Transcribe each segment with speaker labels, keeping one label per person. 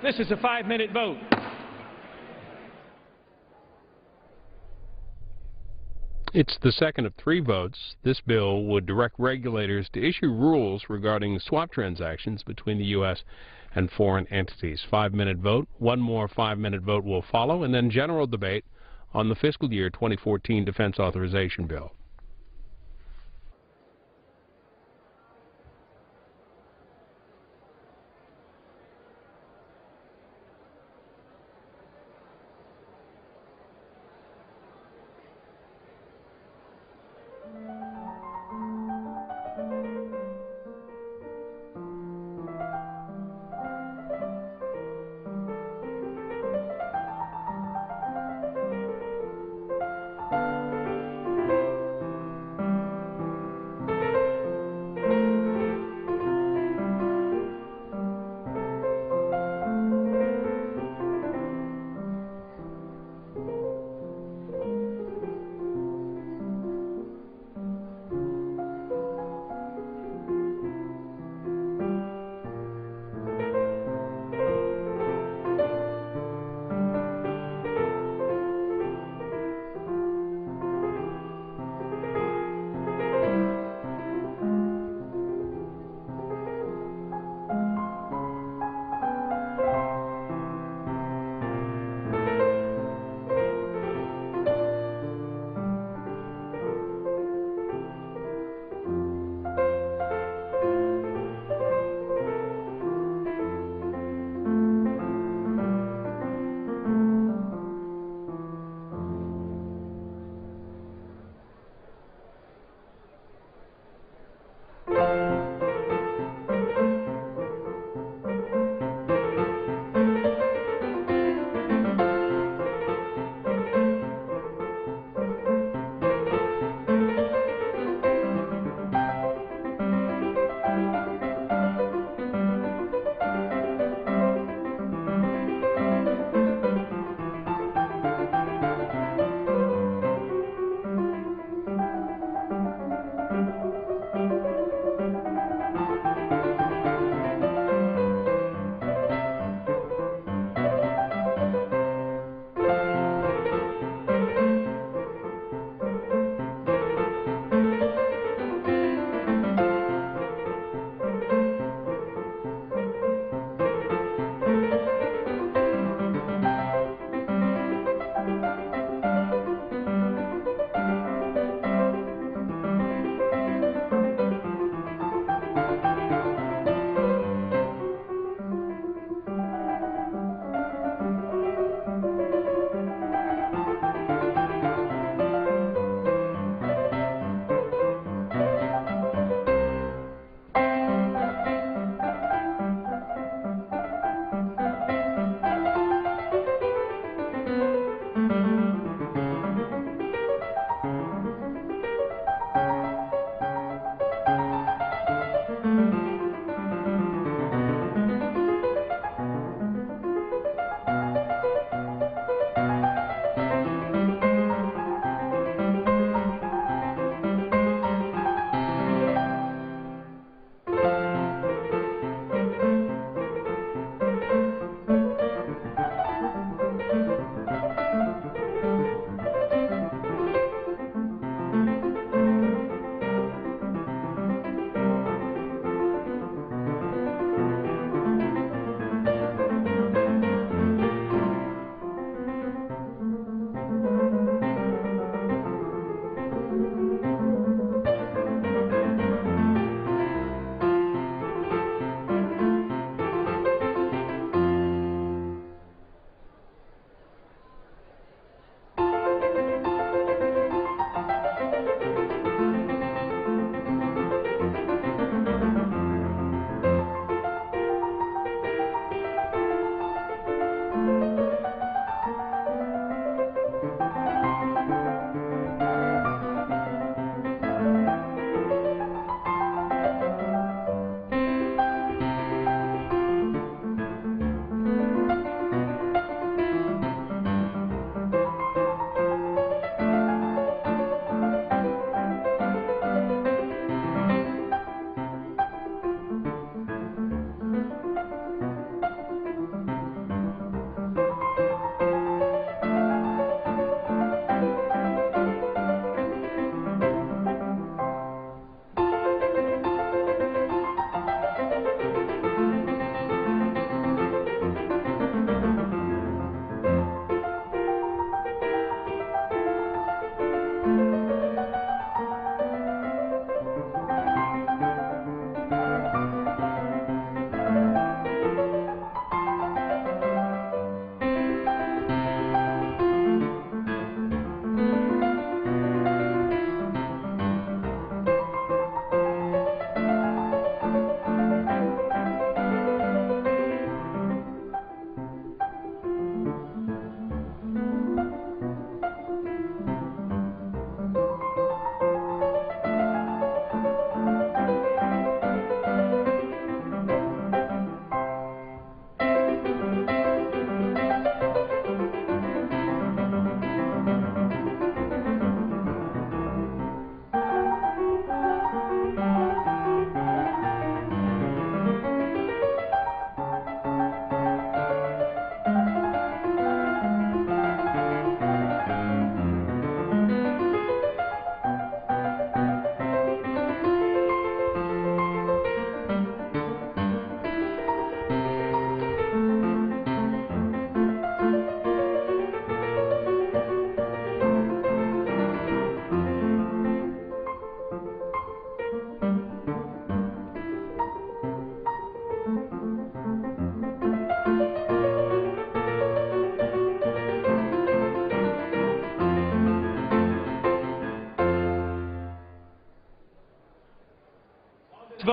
Speaker 1: This is a five-minute vote.
Speaker 2: It's the second of three votes. This bill would direct regulators to issue rules regarding swap transactions between the U.S. and foreign entities. Five-minute vote. One more five-minute vote will follow, and then general debate on the fiscal year 2014 defense authorization bill.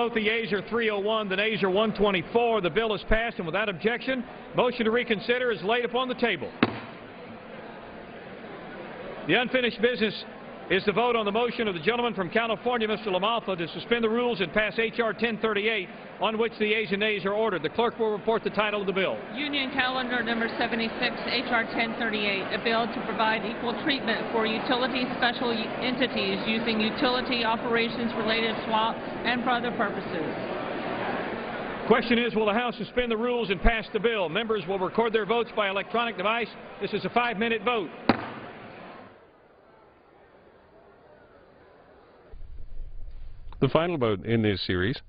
Speaker 1: Vote, the yeas are 301, the nays are 124. The bill is passed, and without objection, motion to reconsider is laid upon the table. The unfinished business is the vote on the motion of the gentleman from California, Mr. LaMalfa, to suspend the rules and pass H.R. 1038, on which the A's and nays are ordered. The clerk will report the title of the bill.
Speaker 3: Union Calendar Number 76, H.R. 1038, a bill to provide equal treatment for utility special entities using utility operations-related swaps and for other purposes.
Speaker 1: Question is, will the House suspend the rules and pass the bill? Members will record their votes by electronic device. This is a five-minute vote.
Speaker 2: The final vote in this series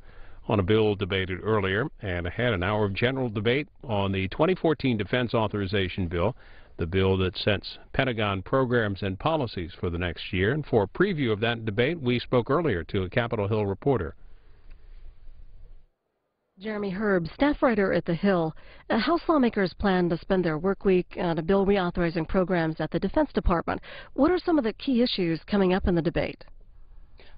Speaker 2: on a bill debated earlier and had an hour of general debate on the 2014 Defense Authorization Bill, the bill that sets Pentagon programs and policies for the next year. And for a preview of that debate, we spoke earlier to a Capitol Hill reporter.
Speaker 4: Jeremy Herb, staff writer at The Hill. Uh, House lawmakers plan to spend their work week on a bill reauthorizing programs at the Defense Department. What are some of the key issues coming up in the debate?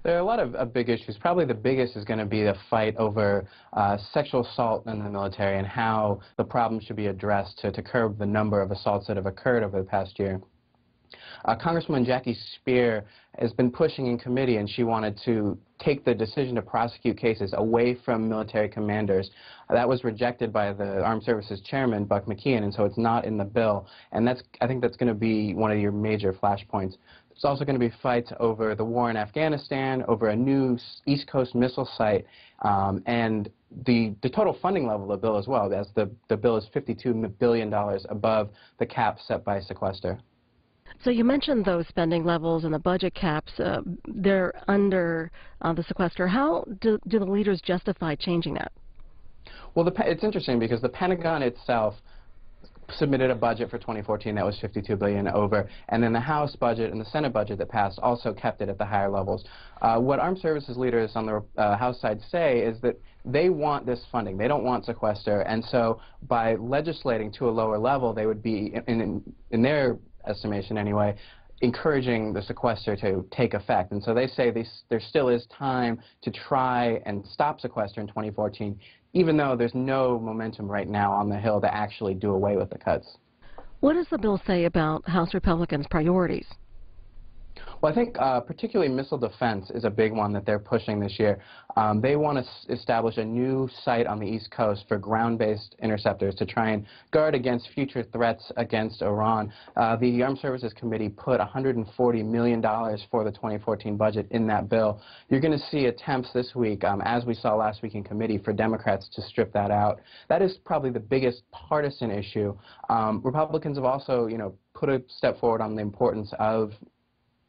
Speaker 5: There are a lot of, big issues. Probably the biggest is going to be the fight over uh, sexual assault in the military and how the problem should be addressed to, to curb the number of assaults that have occurred over the past year. Uh, Congresswoman Jackie Speier has been pushing in committee, and she wanted to take the decision to prosecute cases away from military commanders. Uh, that was rejected by the Armed Services Chairman, Buck McKeon, and so it's not in the bill. And that's, I think that's going to be one of your major flashpoints. There's also going to be fights over the war in Afghanistan, over a new East Coast missile site, um, and the, the total funding level of the bill as well, as the, the bill is $52 billion above the cap set by sequester.
Speaker 4: So you mentioned those spending levels and the budget caps. Uh, they're under uh, the sequester. How do, do the leaders justify changing that?
Speaker 5: Well, the, it's interesting because the Pentagon itself submitted a budget for 2014 that was 52 billion over, and then the House budget and the Senate budget that passed also kept it at the higher levels. Uh, what armed services leaders on the uh, House side say is that they want this funding. They don't want sequester, and so by legislating to a lower level, they would be, in, in, in their estimation anyway, encouraging the sequester to take effect. And so they say there still is time to try and stop sequester in 2014, even though there's no momentum right now on the Hill to actually do away with the cuts.
Speaker 4: What does the bill say about House Republicans' priorities?
Speaker 5: Well, I think uh, particularly missile defense is a big one that they're pushing this year. Um, they want to establish a new site on the East Coast for ground-based interceptors to try and guard against future threats against Iran. Uh, the Armed Services Committee put $140 million for the 2014 budget in that bill. You're going to see attempts this week, um, as we saw last week in committee, for Democrats to strip that out. That is probably the biggest partisan issue. Um, Republicans have also, you know, put a step forward on the importance of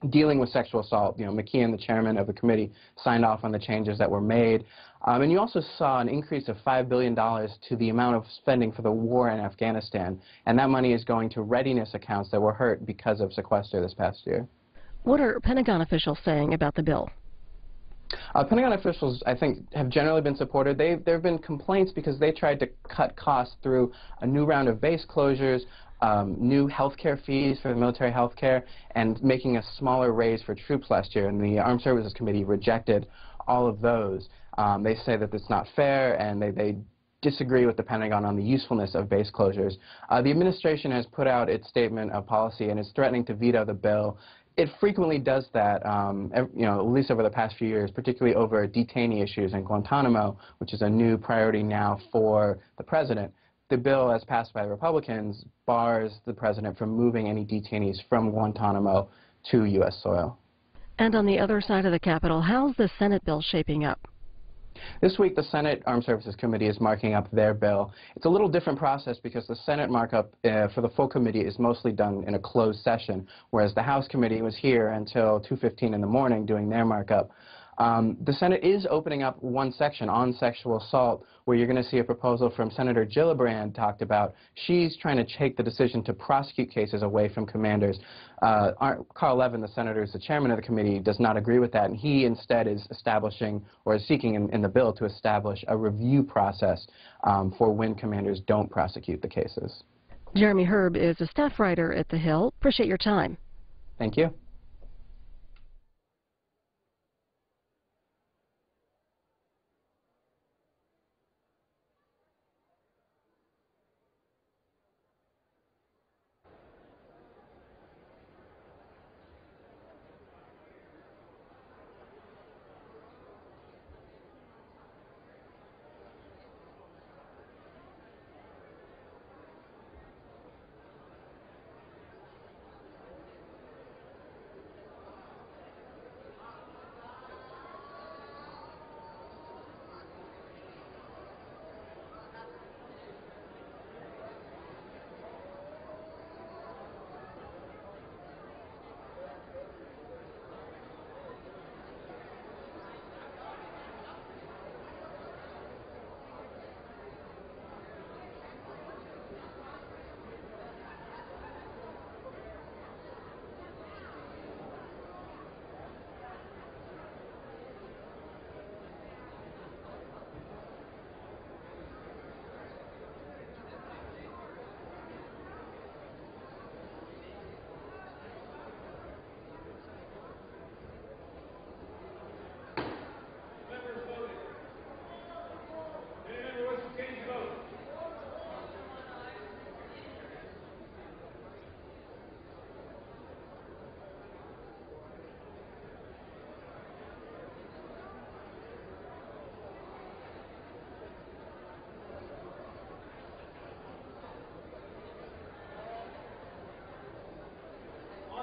Speaker 5: dealing with sexual assault. You know, McKeon, the chairman of the committee, signed off on the changes that were made. Um, and you also saw an increase of $5 billion to the amount of spending for the war in Afghanistan. And that money is going to readiness accounts that were hurt because of sequester this past year.
Speaker 4: What are Pentagon officials saying about the bill?
Speaker 5: Uh, Pentagon officials, I think, have generally been supported. They've, there have been complaints because they tried to cut costs through a new round of base closures, um, new health care fees for the military health care, and making a smaller raise for troops last year. And the Armed Services Committee rejected all of those. Um, they say that it's not fair, and they, they disagree with the Pentagon on the usefulness of base closures. Uh, the administration has put out its statement of policy and is threatening to veto the bill. It frequently does that, um, you know, at least over the past few years, particularly over detainee issues in Guantanamo, which is a new priority now for the president the bill, as passed by the Republicans, bars the president from moving any detainees from Guantanamo to U.S. soil.
Speaker 4: And on the other side of the Capitol, how's the Senate bill shaping up?
Speaker 5: This week, the Senate Armed Services Committee is marking up their bill. It's a little different process because the Senate markup uh, for the full committee is mostly done in a closed session, whereas the House committee was here until 2.15 in the morning doing their markup. Um, the Senate is opening up one section on sexual assault where you're going to see a proposal from Senator Gillibrand talked about. She's trying to take the decision to prosecute cases away from commanders. Uh, Carl Levin, the senator who's the chairman of the committee, does not agree with that, and he instead is establishing or is seeking in, in the bill to establish a review process um, for when commanders don't prosecute the cases.
Speaker 4: Jeremy Herb is a staff writer at The Hill. Appreciate your time.
Speaker 5: Thank you.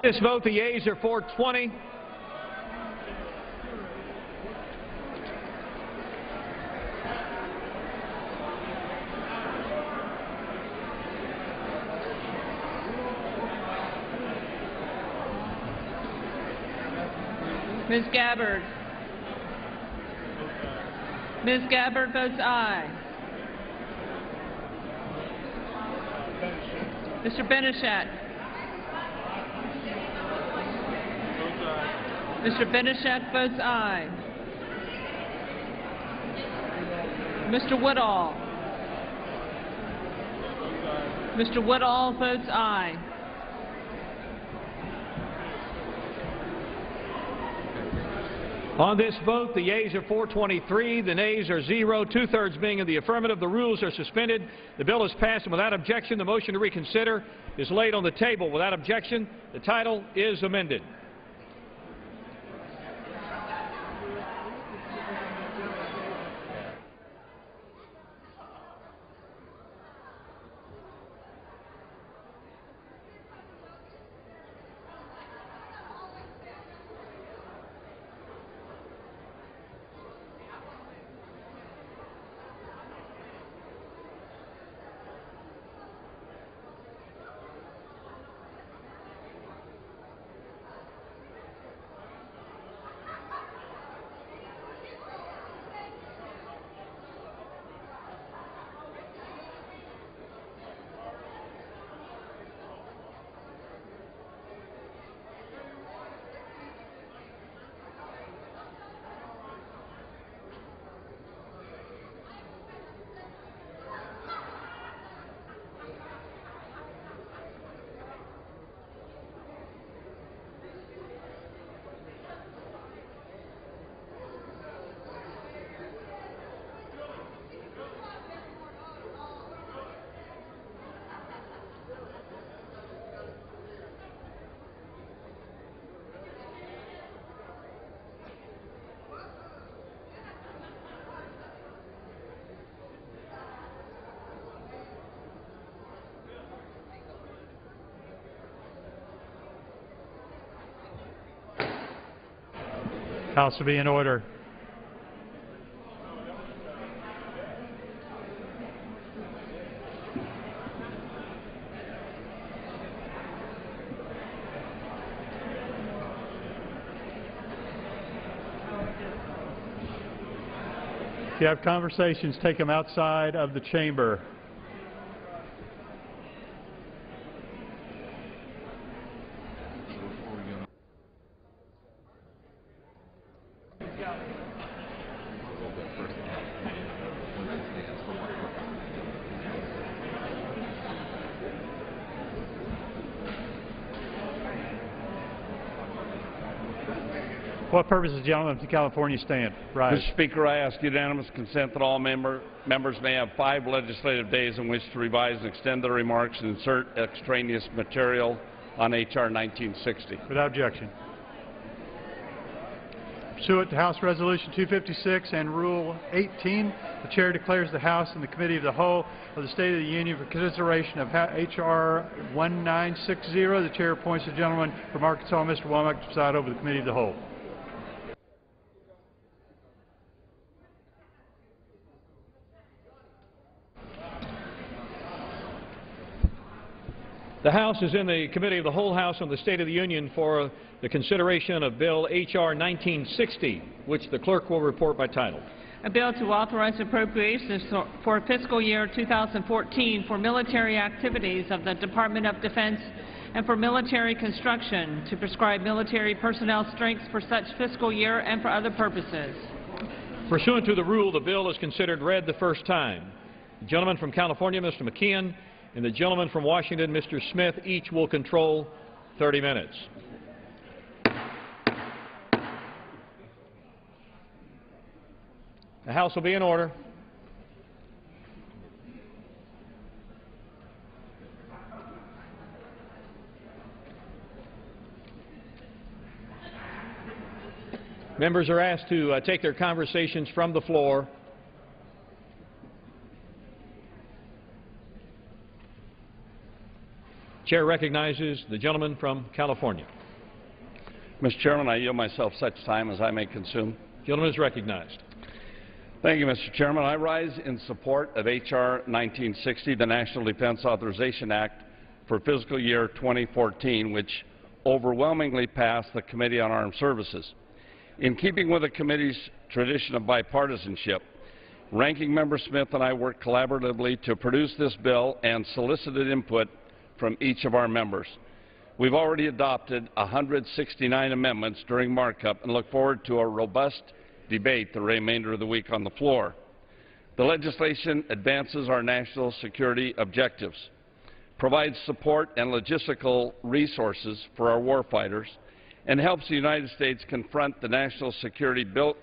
Speaker 1: This vote, the yeas are 420.
Speaker 3: Ms. Gabbard. Ms. Gabbard votes aye. Mr. Benishek. Mr. Benishek votes aye. Mr. Woodall. Mr. Woodall votes aye.
Speaker 1: On this vote, the yeas are 423, the nays are zero, two-thirds being in the affirmative. The rules are suspended. The bill is passed, and without objection, the motion to reconsider is laid on the table. Without objection, the title is amended.
Speaker 6: House will be in order. If you have conversations, take them outside of the chamber. What purpose does the gentleman from California stand? Rise.
Speaker 7: Mr. Speaker, I ask unanimous consent that all member, members may have five legislative days in which to revise and extend their remarks and insert extraneous material on H.R. 1960.
Speaker 6: Without objection. Pursuant to House Resolution 256 and Rule 18, the Chair declares the House and the Committee of the Whole of the State of the Union for consideration of H.R. 1960. The Chair appoints the gentleman from Arkansas, Mr. Womack, to preside over the Committee of the Whole.
Speaker 1: The House is in the Committee of the Whole House on the State of the Union for the consideration of Bill H.R. 1960, which the clerk will report by title.
Speaker 3: A bill to authorize appropriations for- fiscal year 2014 for military activities of the Department of Defense and for military construction, to prescribe military personnel strengths for such fiscal year and for other purposes.
Speaker 1: Pursuant to the rule, the bill is considered read the first time. The gentleman from California, Mr. McKeon, and the gentleman from Washington, Mr. Smith, each will control 30 minutes. The House will be in order. Members are asked to uh, take their conversations from the floor. Chair recognizes the gentleman from California.
Speaker 7: Mr. Chairman, I yield myself such time as I may consume.
Speaker 1: Gentleman is recognized.
Speaker 7: Thank you, Mr. Chairman. I rise in support of H.R. 1960, the National Defense Authorization Act for fiscal year 2014, which overwhelmingly passed the Committee on Armed Services. In keeping with the committee's tradition of bipartisanship, Ranking Member Smith and I worked collaboratively to produce this bill and solicited input from each of our members. We've already adopted 169 amendments during markup and look forward to a robust debate the remainder of the week on the floor. The legislation advances our national security objectives, provides support and logistical resources for our warfighters, and helps the United States confront the national security, built,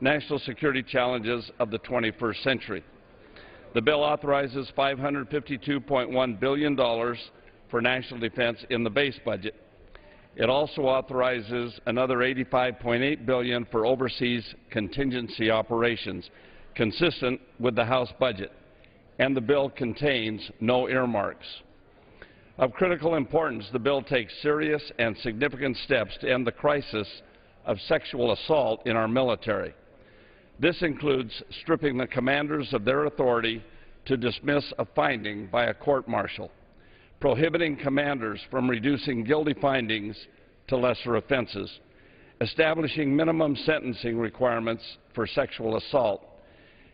Speaker 7: national security challenges of the 21st century. The bill authorizes $552.1 billion for national defense in the base budget. It also authorizes another 85.8 billion for overseas contingency operations, consistent with the House budget, and the bill contains no earmarks. Of critical importance, the bill takes serious and significant steps to end the crisis of sexual assault in our military. This includes stripping the commanders of their authority to dismiss a finding by a court-martial, prohibiting commanders from reducing guilty findings to lesser offenses, establishing minimum sentencing requirements for sexual assault,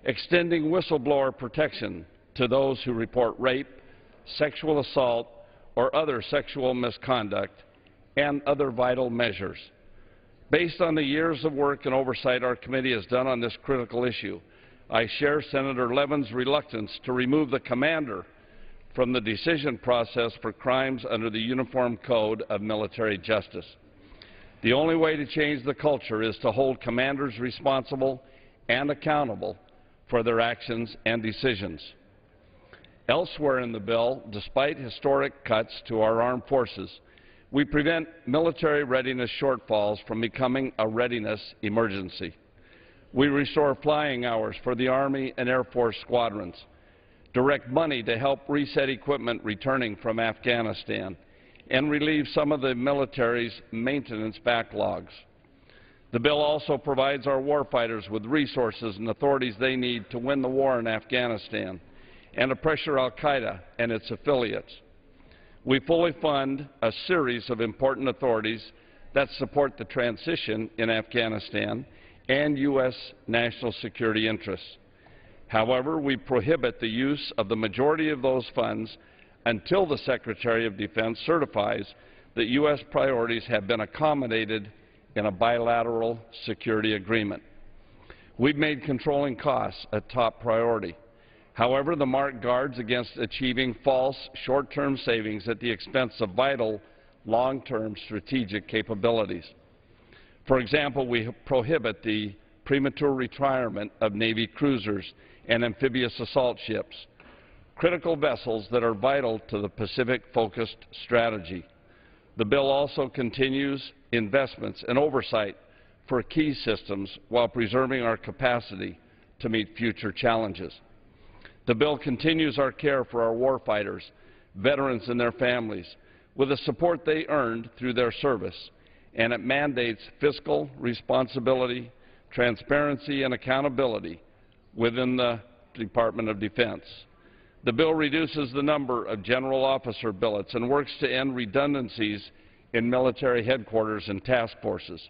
Speaker 7: extending whistleblower protection to those who report rape, sexual assault, or other sexual misconduct, and other vital measures. Based on the years of work and oversight our committee has done on this critical issue, I share Senator Levin's reluctance to remove the commander from the decision process for crimes under the Uniform Code of Military Justice. The only way to change the culture is to hold commanders responsible and accountable for their actions and decisions. Elsewhere in the bill, despite historic cuts to our armed forces, we prevent military readiness shortfalls from becoming a readiness emergency. We restore flying hours for the Army and Air Force squadrons, direct money to help reset equipment returning from Afghanistan, and relieve some of the military's maintenance backlogs. The bill also provides our warfighters with resources and authorities they need to win the war in Afghanistan and to pressure al-Qaeda and its affiliates. We fully fund a series of important authorities that support the transition in Afghanistan and U.S. national security interests. However, we prohibit the use of the majority of those funds until the Secretary of Defense certifies that U.S. priorities have been accommodated in a bilateral security agreement. We've made controlling costs a top priority. However, the mark guards against achieving false short-term savings at the expense of vital long-term strategic capabilities. For example, we prohibit the premature retirement of Navy cruisers and amphibious assault ships, critical vessels that are vital to the Pacific-focused strategy. The bill also continues investments and oversight for key systems while preserving our capacity to meet future challenges. The bill continues our care for our warfighters, veterans and their families, with the support they earned through their service, and it mandates fiscal responsibility, transparency, and accountability within the Department of Defense. The bill reduces the number of general officer billets and works to end redundancies in military headquarters and task forces.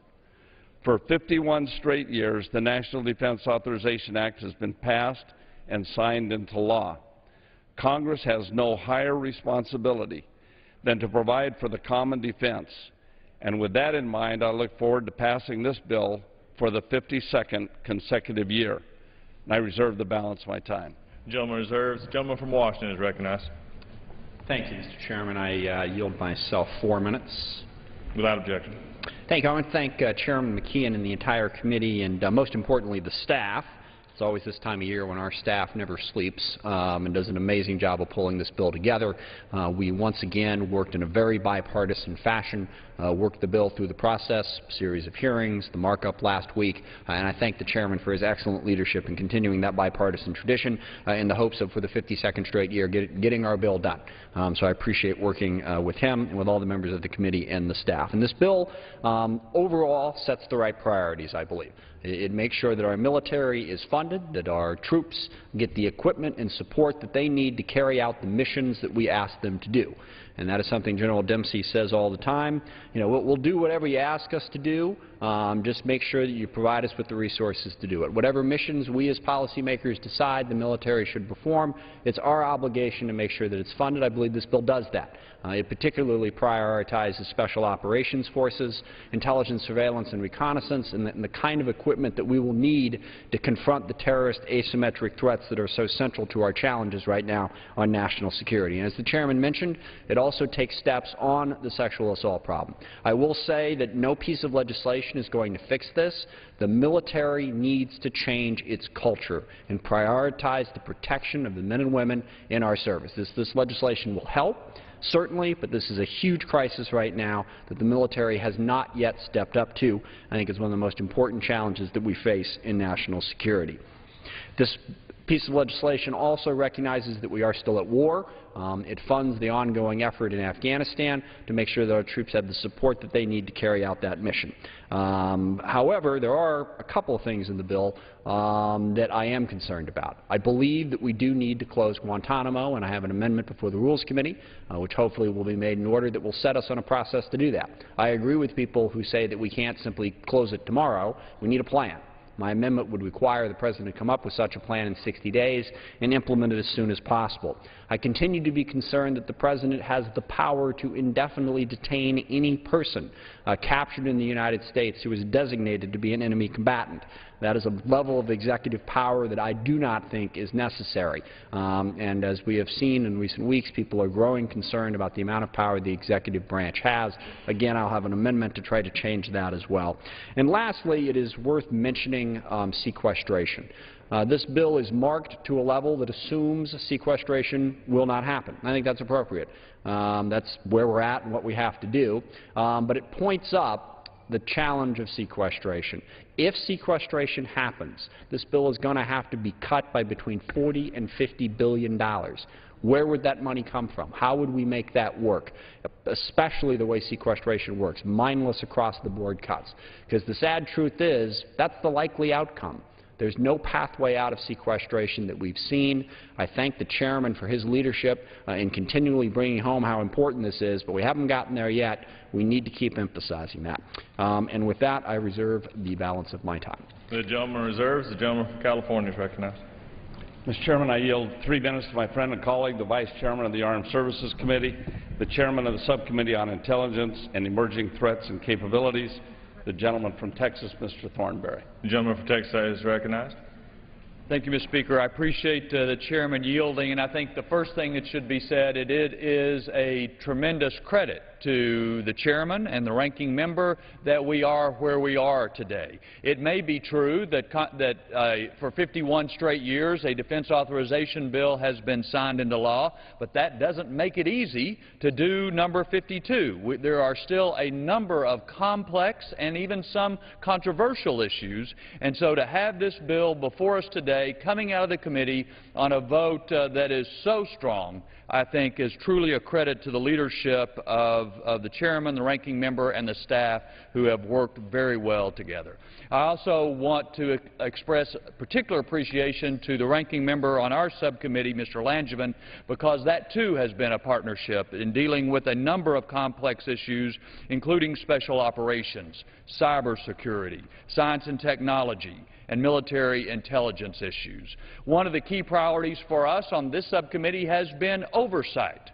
Speaker 7: For 51 straight years, the National Defense Authorization Act has been passed and signed into law. Congress has no higher responsibility than to provide for the common defense. And with that in mind, I look forward to passing this bill for the 52nd consecutive year. And I reserve the balance of my time.
Speaker 8: Gentleman reserves. The gentleman from Washington is recognized.
Speaker 9: Thank you, Mr. Chairman. I uh, yield myself four minutes.
Speaker 8: Without objection.
Speaker 9: Thank you. I want to thank uh, Chairman McKeon and the entire committee and uh, most importantly the staff It's always this time of year when our staff never sleeps um, and does an amazing job of pulling this bill together. Uh, we once again worked in a very bipartisan fashion, uh, worked the bill through the process, series of hearings, the markup last week, uh, and I thank the chairman for his excellent leadership in continuing that bipartisan tradition uh, in the hopes of, for the 52nd straight year, get, getting our bill done. Um, so I appreciate working uh, with him and with all the members of the committee and the staff. And this bill um, overall sets the right priorities, I believe. It, it makes sure that our military is funded, that our troops get the equipment and support that they need to carry out the missions that we ask them to do. And that is something General Dempsey says all the time. You know, we'll, we'll do whatever you ask us to do. Um, just make sure that you provide us with the resources to do it. Whatever missions we as policymakers decide the military should perform, it's our obligation to make sure that it's funded. I believe this bill does that. Uh, it particularly prioritizes special operations forces, intelligence, surveillance, and reconnaissance, and the, and the kind of equipment that we will need to confront the terrorist asymmetric threats that are so central to our challenges right now on national security. And as the chairman mentioned, it also takes steps on the sexual assault problem. I will say that no piece of legislation is going to fix this. The military needs to change its culture and prioritize the protection of the men and women in our service. This, this legislation will help certainly, but this is a huge crisis right now that the military has not yet stepped up to. I think it's one of the most important challenges that we face in national security. This piece of legislation also recognizes that we are still at war. Um, it funds the ongoing effort in Afghanistan to make sure that our troops have the support that they need to carry out that mission. Um, however, there are a couple of things in the bill um, that I am concerned about. I believe that we do need to close Guantanamo, and I have an amendment before the Rules Committee, uh, which hopefully will be made in order that will set us on a process to do that. I agree with people who say that we can't simply close it tomorrow. We need a plan. My amendment would require the President to come up with such a plan in 60 days and implement it as soon as possible. I continue to be concerned that the President has the power to indefinitely detain any person uh, captured in the United States who is designated to be an enemy combatant. That is a level of executive power that I do not think is necessary. Um, and as we have seen in recent weeks, people are growing concerned about the amount of power the executive branch has. Again, I'll have an amendment to try to change that as well. And lastly, it is worth mentioning um, sequestration. Uh, this bill is marked to a level that assumes sequestration will not happen. I think that's appropriate. Um, that's where we're at and what we have to do. Um, but it points up the challenge of sequestration. If sequestration happens, this bill is going to have to be cut by between 40 and 50 billion dollars. Where would that money come from? How would we make that work? Especially the way sequestration works, mindless across the board cuts. Because the sad truth is, that's the likely outcome. There's no pathway out of sequestration that we've seen. I thank the chairman for his leadership uh, in continually bringing home how important this is, but we haven't gotten there yet. We need to keep emphasizing that. Um, and with that, I reserve the balance of my time.
Speaker 8: The gentleman reserves. The gentleman from California is recognized.
Speaker 7: Mr. Chairman, I yield three minutes to my friend and colleague, the Vice Chairman of the Armed Services Committee, the Chairman of the Subcommittee on Intelligence and Emerging Threats and Capabilities, the gentleman from Texas, Mr. Thornberry.
Speaker 8: The gentleman from Texas is recognized.
Speaker 10: Thank you, Mr. Speaker. I appreciate uh, the chairman yielding, and I think the first thing that should be said, it, it is a tremendous credit to the chairman and the ranking member that we are where we are today. It may be true that, that uh, for 51 straight years a defense authorization bill has been signed into law, but that doesn't make it easy to do number 52. We, there are still a number of complex and even some controversial issues, and so to have this bill before us today coming out of the committee on a vote uh, that is so strong I think is truly a credit to the leadership of, of, the chairman, the ranking member, and the staff who have worked very well together. I also want to express particular appreciation to the ranking member on our subcommittee, Mr. Langevin, because that too has been a partnership in dealing with a number of complex issues, including special operations, cybersecurity, science and technology, and military intelligence issues. One of the key priorities for us on this subcommittee has been oversight.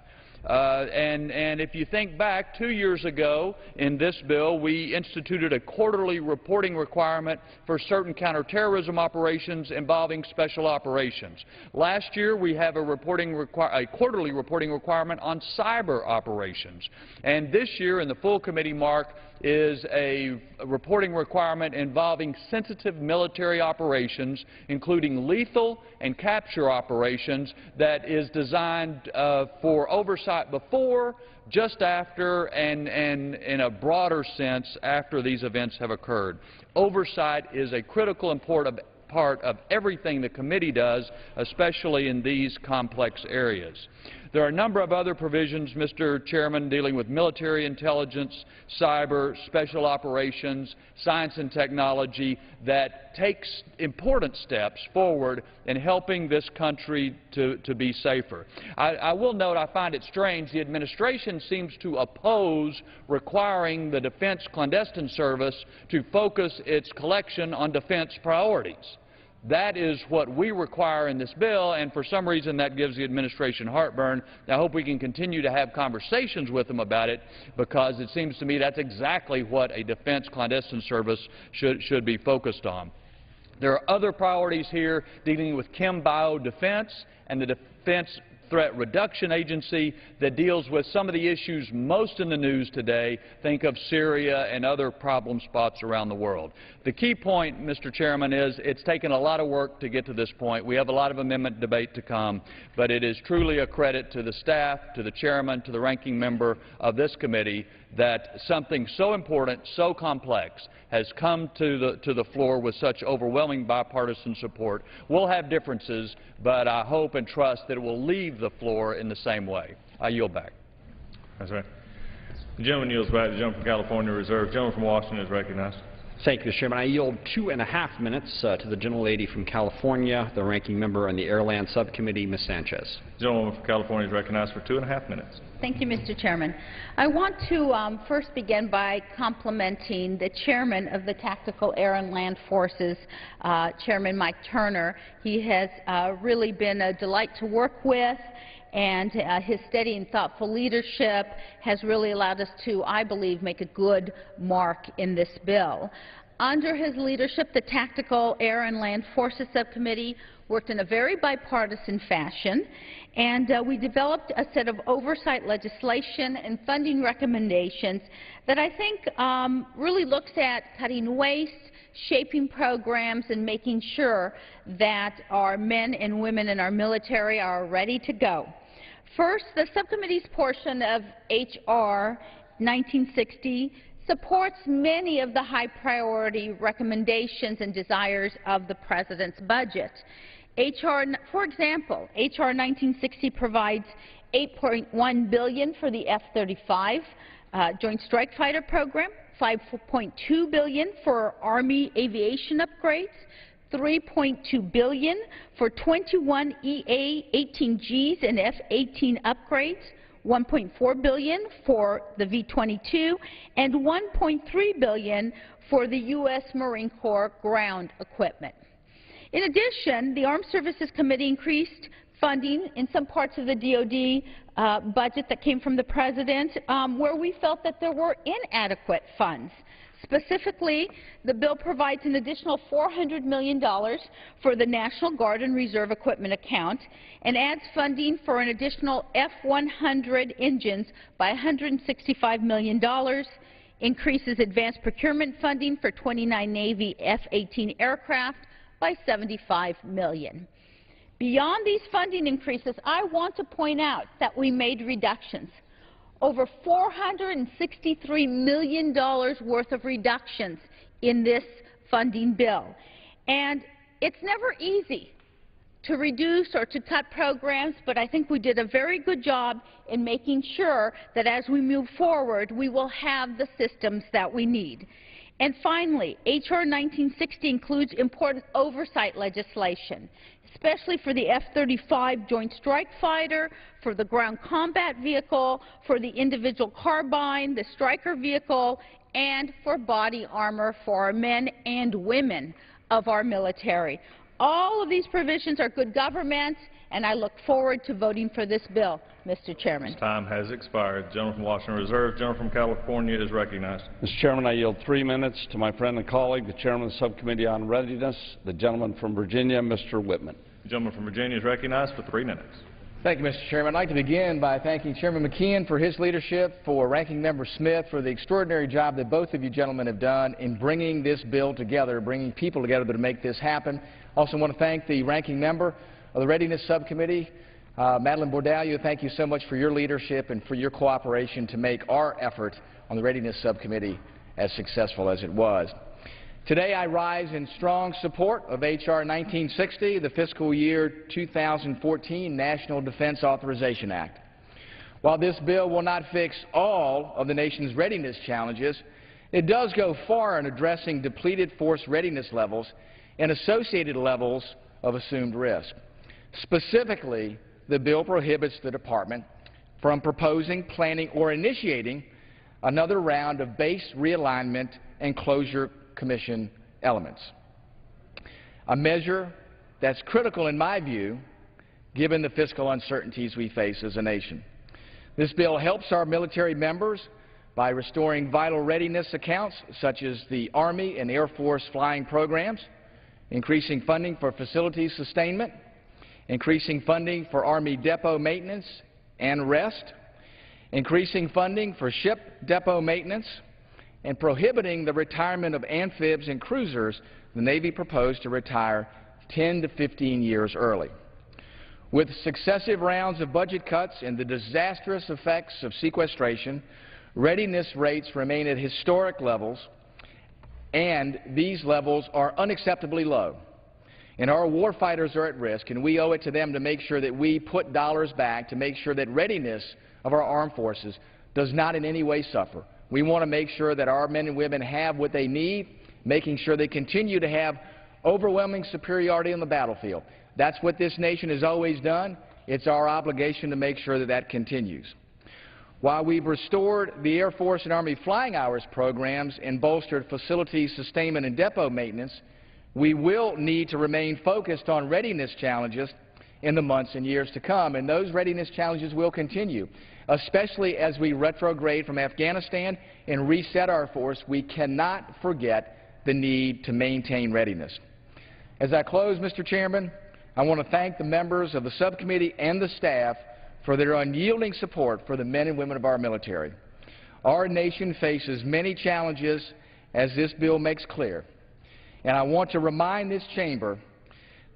Speaker 10: Uh, and, and if you think back, two years ago in this bill, we instituted a quarterly reporting requirement for certain counterterrorism operations involving special operations. Last year, we have a, reporting a quarterly reporting requirement on cyber operations. And this year, in the full committee mark, is a reporting requirement involving sensitive military operations, including lethal and capture operations, that is designed uh, for oversight before, just after, and, and in a broader sense after these events have occurred. Oversight is a critical important part of everything the committee does, especially in these complex areas. There are a number of other provisions, Mr. Chairman, dealing with military intelligence, cyber, special operations, science and technology that takes important steps forward in helping this country to, to be safer. I, I will note I find it strange the administration seems to oppose requiring the Defense Clandestine Service to focus its collection on defense priorities. That is what we require in this bill, and for some reason that gives the administration heartburn. I hope we can continue to have conversations with them about it because it seems to me that's exactly what a defense clandestine service should, should be focused on. There are other priorities here dealing with chem bio defense and the defense Threat Reduction Agency that deals with some of the issues most in the news today. Think of Syria and other problem spots around the world. The key point, Mr. Chairman, is it's taken a lot of work to get to this point. We have a lot of amendment debate to come, but it is truly a credit to the staff, to the chairman, to the ranking member of this committee that something so important, so complex, has come to the, to the floor with such overwhelming bipartisan support. We'll have differences, but I hope and trust that it will leave the floor in the same way. I yield back.
Speaker 8: That's right. The gentleman yields back. The gentleman from California Reserve. The gentleman from Washington is recognized.
Speaker 9: Thank you, Mr. Chairman. I yield two and a half minutes uh, to the gentlelady from California, the ranking member on the Airland Subcommittee, Ms. Sanchez.
Speaker 8: The gentleman from California is recognized for two and a half minutes.
Speaker 11: Thank you, Mr. Chairman. I want to um, first begin by complimenting the chairman of the Tactical Air and Land Forces, uh, Chairman Mike Turner. He has uh, really been a delight to work with and uh, his steady and thoughtful leadership has really allowed us to, I believe, make a good mark in this bill. Under his leadership, the Tactical Air and Land Forces Subcommittee worked in a very bipartisan fashion, and uh, we developed a set of oversight legislation and funding recommendations that I think um, really looks at cutting waste, shaping programs, and making sure that our men and women in our military are ready to go. First, the subcommittee's portion of H.R. 1960 supports many of the high-priority recommendations and desires of the President's budget. HR, for example, H.R. 1960 provides 8.1 billion for the F-35 uh, Joint Strike Fighter program, 5.2 billion for Army aviation upgrades, 3.2 billion for 21 EA-18Gs and F-18 upgrades, 1.4 billion for the V-22, and 1.3 billion for the U.S. Marine Corps ground equipment. In addition, the Armed Services Committee increased funding in some parts of the DoD uh, budget that came from the President um, where we felt that there were inadequate funds. Specifically, the bill provides an additional $400 million for the National Guard and Reserve Equipment account and adds funding for an additional F-100 engines by $165 million, increases advanced procurement funding for 29 Navy F-18 aircraft by 75 million. Beyond these funding increases, I want to point out that we made reductions over $463 million worth of reductions in this funding bill. And it's never easy to reduce or to cut programs, but I think we did a very good job in making sure that as we move forward, we will have the systems that we need. And finally, H.R. 1960 includes important oversight legislation especially for the F-35 Joint Strike Fighter, for the Ground Combat Vehicle, for the individual carbine, the Stryker vehicle, and for body armor for our men and women of our military. All of these provisions are good government, and I look forward to voting for this bill, Mr. Chairman.
Speaker 8: Time has expired. The gentleman from Washington Reserve, gentleman from California is recognized.
Speaker 7: Mr. Chairman, I yield three minutes to my friend and colleague, the chairman of the Subcommittee on Readiness, the gentleman from Virginia, Mr. Wittman.
Speaker 8: The gentleman from Virginia is recognized for three minutes.
Speaker 12: Thank you, Mr. Chairman. I'd like to begin by thanking Chairman McKeon for his leadership, for Ranking Member Smith for the extraordinary job that both of you gentlemen have done in bringing this bill together, bringing people together to make this happen. I also want to thank the Ranking Member of the Readiness Subcommittee, uh, Madeleine Bordallo. Thank you so much for your leadership and for your cooperation to make our effort on the Readiness Subcommittee as successful as it was. Today I rise in strong support of H.R. 1960, the fiscal year 2014 National Defense Authorization Act. While this bill will not fix all of the nation's readiness challenges, it does go far in addressing depleted force readiness levels and associated levels of assumed risk. Specifically, the bill prohibits the Department from proposing, planning, or initiating another round of base realignment and closure Commission elements. A measure that's critical in my view, given the fiscal uncertainties we face as a nation. This bill helps our military members by restoring vital readiness accounts such as the Army and Air Force flying programs, increasing funding for facilities sustainment, increasing funding for Army depot maintenance and rest, increasing funding for ship depot maintenance, and prohibiting the retirement of amphibs and cruisers the Navy proposed to retire 10 to 15 years early. With successive rounds of budget cuts and the disastrous effects of sequestration, readiness rates remain at historic levels, and these levels are unacceptably low. And our warfighters are at risk, and we owe it to them to make sure that we put dollars back to make sure that readiness of our armed forces does not in any way suffer. We want to make sure that our men and women have what they need, making sure they continue to have overwhelming superiority on the battlefield. That's what this nation has always done. It's our obligation to make sure that that continues. While we've restored the Air Force and Army flying hours programs and bolstered facility sustainment and depot maintenance, we will need to remain focused on readiness challenges in the months and years to come, and those readiness challenges will continue especially as we retrograde from Afghanistan and reset our force, we cannot forget the need to maintain readiness. As I close, Mr. Chairman, I want to thank the members of the subcommittee and the staff for their unyielding support for the men and women of our military. Our nation faces many challenges, as this bill makes clear. And I want to remind this chamber